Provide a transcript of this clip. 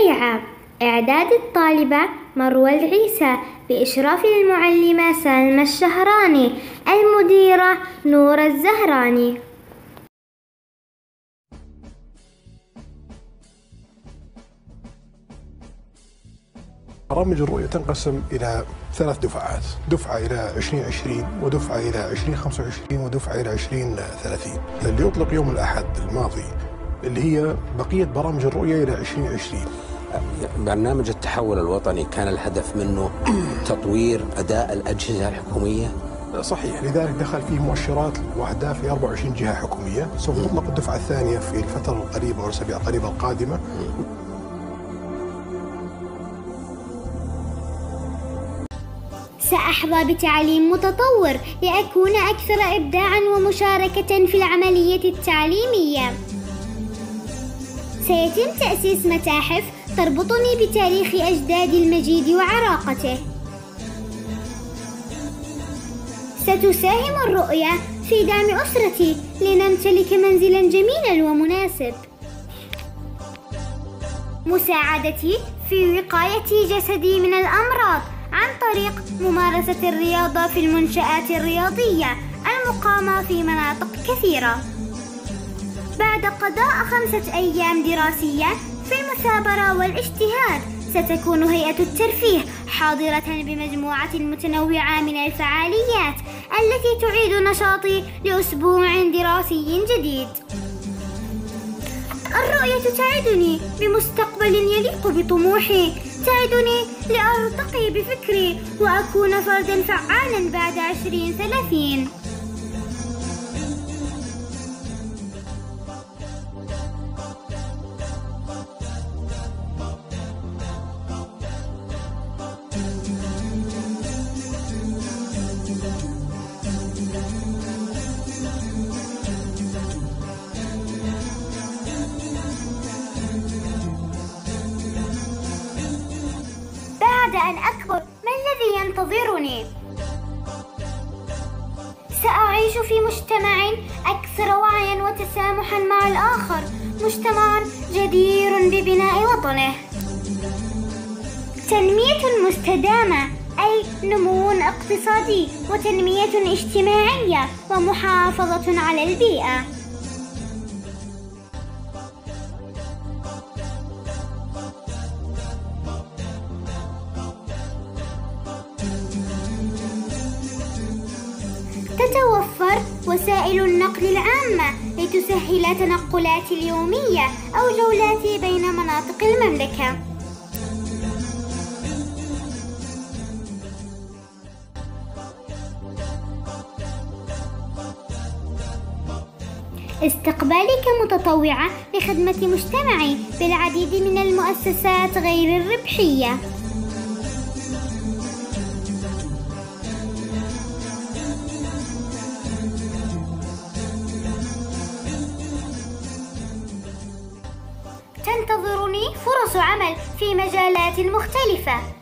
البيعة إعداد الطالبة مروى العيسى بإشراف المعلمة سلمى الشهراني المديرة نور الزهراني. برامج الرؤية تنقسم إلى ثلاث دفعات دفعة إلى 2020 ودفعة إلى 2025 ودفعة إلى 2030 اللي يطلق يوم الأحد الماضي اللي هي بقية برامج الرؤية إلى 2020 برنامج التحول الوطني كان الهدف منه تطوير أداء الأجهزة الحكومية؟ صحيح. لذلك دخل فيه مؤشرات وأهداف ل 24 جهة حكومية. سوف تطلق الدفعة الثانية في الفترة القريبة والاسابيع القريبة القادمة. سأحظى بتعليم متطور لأكون أكثر إبداعا ومشاركة في العملية التعليمية. سيتم تأسيس متاحف تربطني بتاريخ أجدادي المجيد وعراقته. ستساهم الرؤية في دعم أسرتي لنمتلك منزلا جميلا ومناسب. مساعدتي في وقاية جسدي من الأمراض عن طريق ممارسة الرياضة في المنشآت الرياضية المقامة في مناطق كثيرة. بعد قضاء خمسة أيام دراسية في المثابرة والاجتهاد. ستكون هيئة الترفيه حاضرة بمجموعة متنوعة من الفعاليات التي تعيد نشاطي لأسبوع دراسي جديد. الرؤية تعدني بمستقبل يليق بطموحي. تعدني لأرتقي بفكري وأكون فردا فعالا بعد عشرين ثلاثين. بعد أن أكبر ما الذي ينتظرني؟ سأعيش في مجتمع أكثر وعيا وتسامحا مع الآخر مجتمع جدير ببناء وطنه تنمية مستدامة أي نمو اقتصادي وتنمية اجتماعية ومحافظة على البيئة تتوفر وسائل النقل العامة لتسهل تنقلاتي اليومية أو جولاتي بين مناطق المملكة. استقبالي كمتطوعة لخدمة مجتمعي بالعديد من المؤسسات غير الربحية. تنتظرني فرص عمل في مجالات مختلفة.